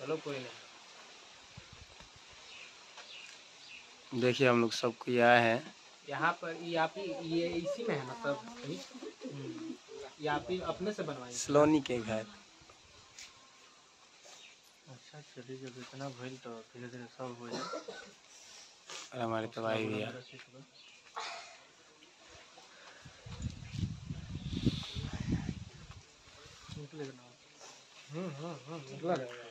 चलो कोई नहीं। देखिए हम लोग सबको ये आए हैं। यहाँ पर ये आप ही ये इसी में है मतलब कहीं हम्म, आप ही अपने से बनवाए सलोनी के घर। अच्छा चलिए जब इतना भइल तो धीरे धीरे सब हो जाए। और हमारे तो भाई भी तबाही भैया हम्म हम्म हम्म निकला रहेगा